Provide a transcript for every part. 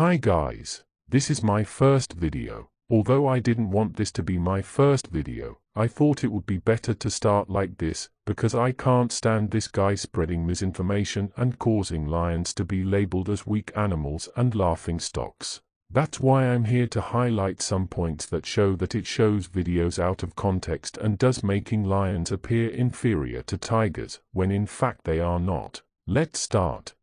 Hi guys, this is my first video. Although I didn't want this to be my first video, I thought it would be better to start like this, because I can't stand this guy spreading misinformation and causing lions to be labeled as weak animals and laughing stocks. That's why I'm here to highlight some points that show that it shows videos out of context and does making lions appear inferior to tigers, when in fact they are not. Let's start.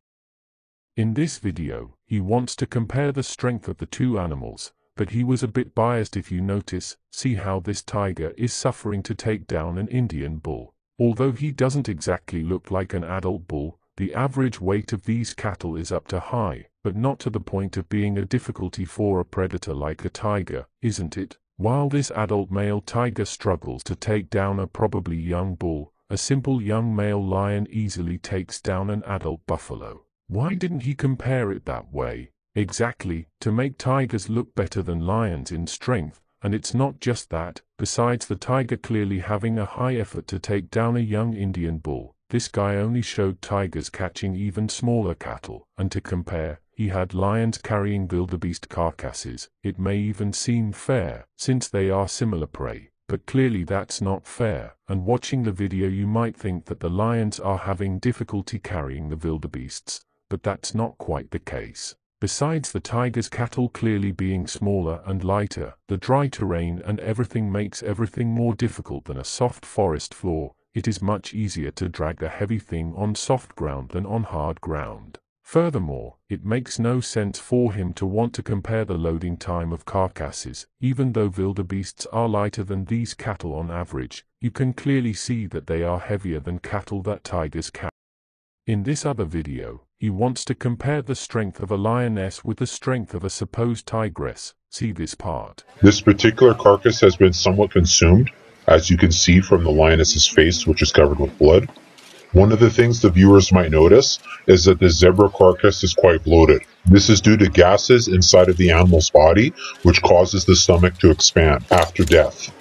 In this video, he wants to compare the strength of the two animals, but he was a bit biased if you notice, see how this tiger is suffering to take down an Indian bull. Although he doesn't exactly look like an adult bull, the average weight of these cattle is up to high, but not to the point of being a difficulty for a predator like a tiger, isn't it? While this adult male tiger struggles to take down a probably young bull, a simple young male lion easily takes down an adult buffalo. Why didn't he compare it that way? Exactly, to make tigers look better than lions in strength, and it's not just that, besides the tiger clearly having a high effort to take down a young Indian bull, this guy only showed tigers catching even smaller cattle, and to compare, he had lions carrying wildebeest carcasses. It may even seem fair, since they are similar prey, but clearly that's not fair, and watching the video you might think that the lions are having difficulty carrying the wildebeests, but that's not quite the case. Besides the tiger's cattle clearly being smaller and lighter, the dry terrain and everything makes everything more difficult than a soft forest floor, it is much easier to drag a heavy thing on soft ground than on hard ground. Furthermore, it makes no sense for him to want to compare the loading time of carcasses, even though wildebeests are lighter than these cattle on average, you can clearly see that they are heavier than cattle that tigers carry. In this other video, he wants to compare the strength of a lioness with the strength of a supposed tigress, see this part. This particular carcass has been somewhat consumed, as you can see from the lioness's face which is covered with blood. One of the things the viewers might notice is that the zebra carcass is quite bloated. This is due to gases inside of the animal's body, which causes the stomach to expand after death.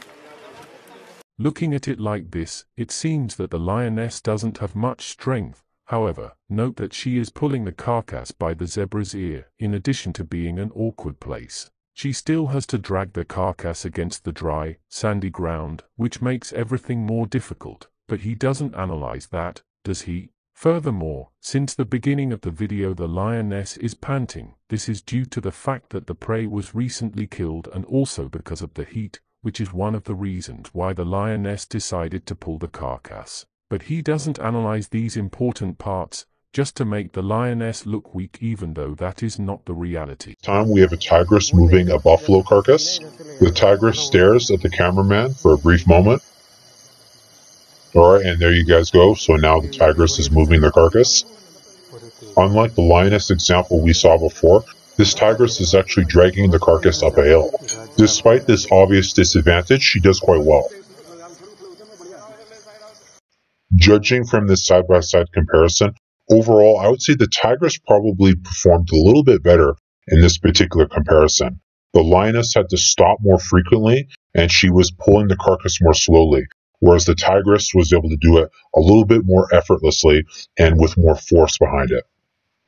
Looking at it like this, it seems that the lioness doesn't have much strength. However, note that she is pulling the carcass by the zebra's ear, in addition to being an awkward place. She still has to drag the carcass against the dry, sandy ground, which makes everything more difficult. But he doesn't analyze that, does he? Furthermore, since the beginning of the video the lioness is panting, this is due to the fact that the prey was recently killed and also because of the heat, which is one of the reasons why the lioness decided to pull the carcass. But he doesn't analyze these important parts, just to make the lioness look weak even though that is not the reality. Time we have a tigress moving a buffalo carcass. The tigress stares at the cameraman for a brief moment, Alright, and there you guys go. So now the tigress is moving the carcass. Unlike the lioness example we saw before, this tigress is actually dragging the carcass up a hill. Despite this obvious disadvantage, she does quite well. Judging from this side-by-side comparison, overall I would say the tigress probably performed a little bit better in this particular comparison. The lioness had to stop more frequently, and she was pulling the carcass more slowly, whereas the Tigress was able to do it a little bit more effortlessly and with more force behind it.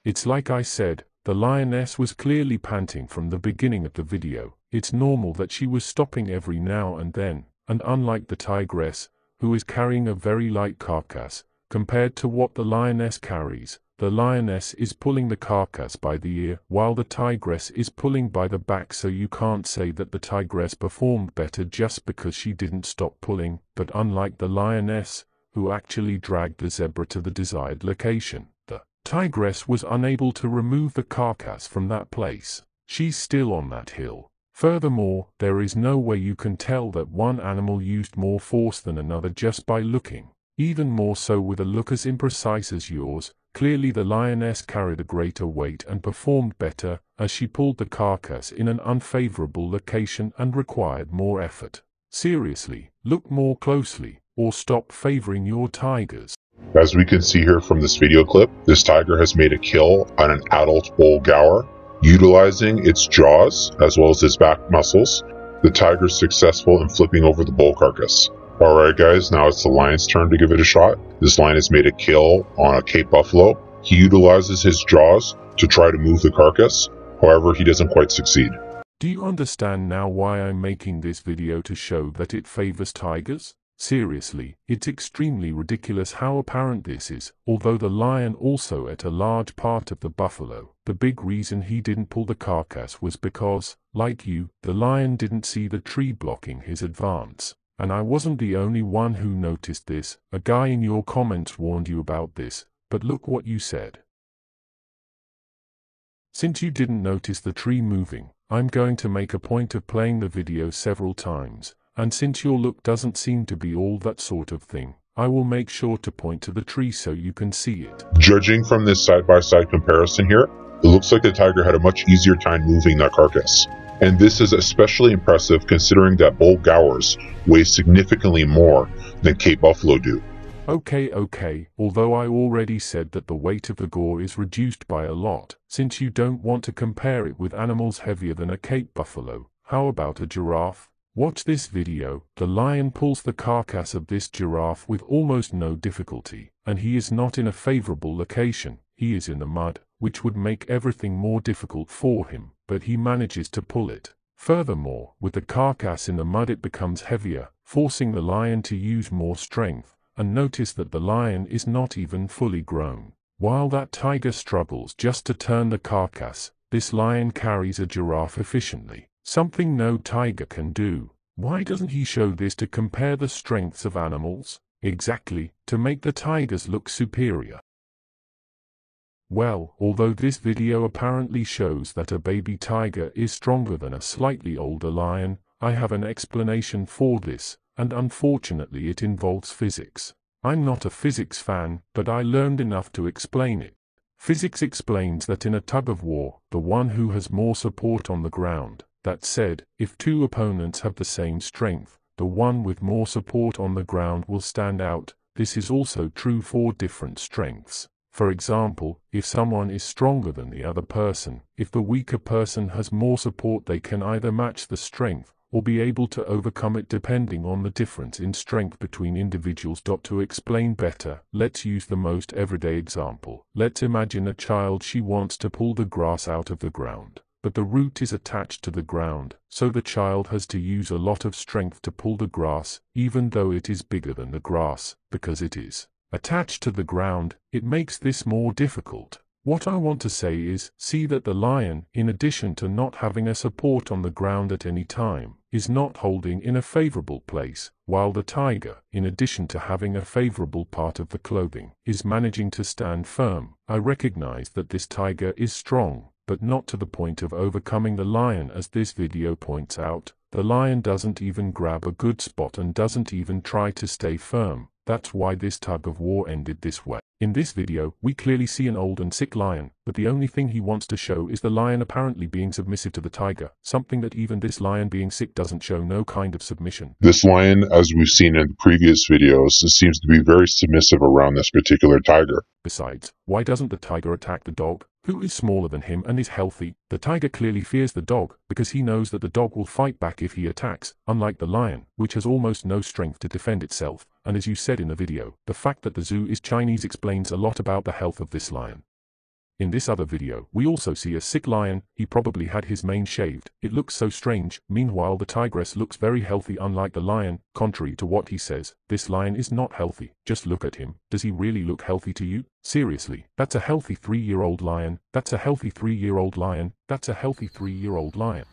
It's like I said, the lioness was clearly panting from the beginning of the video. It's normal that she was stopping every now and then, and unlike the tigress, who is carrying a very light carcass, compared to what the lioness carries, the lioness is pulling the carcass by the ear, while the tigress is pulling by the back so you can't say that the tigress performed better just because she didn't stop pulling, but unlike the lioness, who actually dragged the zebra to the desired location, the tigress was unable to remove the carcass from that place. She's still on that hill. Furthermore, there is no way you can tell that one animal used more force than another just by looking. Even more so with a look as imprecise as yours, Clearly the lioness carried a greater weight and performed better, as she pulled the carcass in an unfavorable location and required more effort. Seriously, look more closely, or stop favoring your tigers. As we can see here from this video clip, this tiger has made a kill on an adult bull gaur. Utilizing its jaws, as well as its back muscles, the tiger is successful in flipping over the bull carcass. Alright guys, now it's the lion's turn to give it a shot. This lion has made a kill on a Cape Buffalo. He utilizes his jaws to try to move the carcass. However, he doesn't quite succeed. Do you understand now why I'm making this video to show that it favors tigers? Seriously, it's extremely ridiculous how apparent this is, although the lion also ate a large part of the buffalo. The big reason he didn't pull the carcass was because, like you, the lion didn't see the tree blocking his advance. And I wasn't the only one who noticed this, a guy in your comments warned you about this, but look what you said. Since you didn't notice the tree moving, I'm going to make a point of playing the video several times, and since your look doesn't seem to be all that sort of thing, I will make sure to point to the tree so you can see it. Judging from this side-by-side -side comparison here, it looks like the tiger had a much easier time moving that carcass. And this is especially impressive considering that bull gaurs weigh significantly more than Cape buffalo do. Okay, okay, although I already said that the weight of the gaur is reduced by a lot, since you don't want to compare it with animals heavier than a Cape buffalo, how about a giraffe? Watch this video, the lion pulls the carcass of this giraffe with almost no difficulty, and he is not in a favorable location, he is in the mud, which would make everything more difficult for him, but he manages to pull it. Furthermore, with the carcass in the mud it becomes heavier, forcing the lion to use more strength, and notice that the lion is not even fully grown. While that tiger struggles just to turn the carcass, this lion carries a giraffe efficiently. Something no tiger can do. Why doesn't he show this to compare the strengths of animals? Exactly, to make the tigers look superior. Well, although this video apparently shows that a baby tiger is stronger than a slightly older lion, I have an explanation for this, and unfortunately it involves physics. I'm not a physics fan, but I learned enough to explain it. Physics explains that in a tug of war, the one who has more support on the ground, that said, if two opponents have the same strength, the one with more support on the ground will stand out. This is also true for different strengths. For example, if someone is stronger than the other person, if the weaker person has more support they can either match the strength, or be able to overcome it depending on the difference in strength between individuals. To explain better, let's use the most everyday example. Let's imagine a child she wants to pull the grass out of the ground but the root is attached to the ground, so the child has to use a lot of strength to pull the grass, even though it is bigger than the grass, because it is attached to the ground, it makes this more difficult. What I want to say is, see that the lion, in addition to not having a support on the ground at any time, is not holding in a favorable place, while the tiger, in addition to having a favorable part of the clothing, is managing to stand firm. I recognize that this tiger is strong, but not to the point of overcoming the lion as this video points out. The lion doesn't even grab a good spot and doesn't even try to stay firm. That's why this tug of war ended this way. In this video, we clearly see an old and sick lion, but the only thing he wants to show is the lion apparently being submissive to the tiger, something that even this lion being sick doesn't show no kind of submission. This lion, as we've seen in previous videos, seems to be very submissive around this particular tiger. Besides, why doesn't the tiger attack the dog, who is smaller than him and is healthy? The tiger clearly fears the dog, because he knows that the dog will fight back if he attacks, unlike the lion, which has almost no strength to defend itself, and as you said in the video, the fact that the zoo is Chinese explains a lot about the health of this lion. In this other video, we also see a sick lion, he probably had his mane shaved, it looks so strange, meanwhile the tigress looks very healthy unlike the lion, contrary to what he says, this lion is not healthy, just look at him, does he really look healthy to you? Seriously, that's a healthy three-year-old lion, that's a healthy three-year-old lion, that's a healthy three-year-old lion.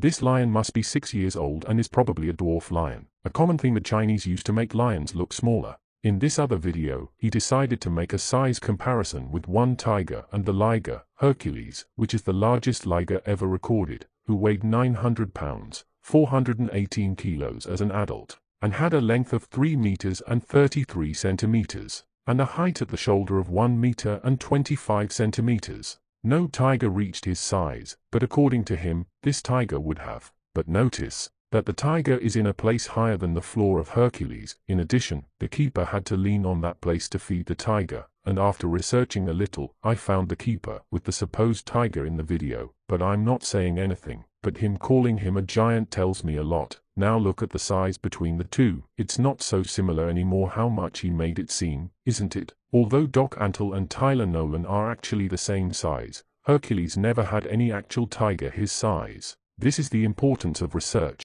This lion must be six years old and is probably a dwarf lion, a common thing the Chinese use to make lions look smaller. In this other video, he decided to make a size comparison with one tiger and the liger, Hercules, which is the largest liger ever recorded, who weighed 900 pounds, 418 kilos as an adult, and had a length of 3 meters and 33 centimeters, and a height at the shoulder of 1 meter and 25 centimeters. No tiger reached his size, but according to him, this tiger would have. But notice, that the tiger is in a place higher than the floor of Hercules. In addition, the keeper had to lean on that place to feed the tiger, and after researching a little, I found the keeper with the supposed tiger in the video, but I'm not saying anything, but him calling him a giant tells me a lot. Now look at the size between the two, it's not so similar anymore how much he made it seem, isn't it? Although Doc Antle and Tyler Nolan are actually the same size, Hercules never had any actual tiger his size. This is the importance of research.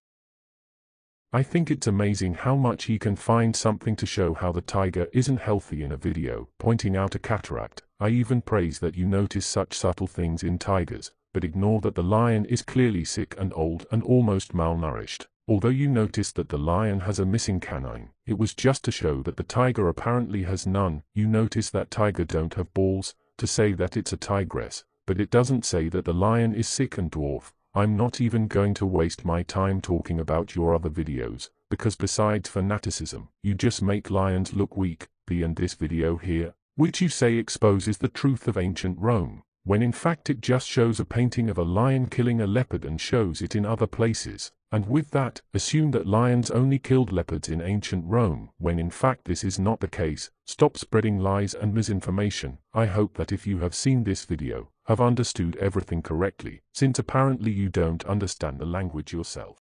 I think it's amazing how much he can find something to show how the tiger isn't healthy in a video, pointing out a cataract. I even praise that you notice such subtle things in tigers, but ignore that the lion is clearly sick and old and almost malnourished. Although you notice that the lion has a missing canine, it was just to show that the tiger apparently has none. You notice that tiger don't have balls, to say that it's a tigress, but it doesn't say that the lion is sick and dwarf. I'm not even going to waste my time talking about your other videos, because besides fanaticism, you just make lions look weak, the and this video here, which you say exposes the truth of ancient Rome, when in fact it just shows a painting of a lion killing a leopard and shows it in other places, and with that, assume that lions only killed leopards in ancient Rome, when in fact this is not the case, stop spreading lies and misinformation, I hope that if you have seen this video, have understood everything correctly, since apparently you don't understand the language yourself.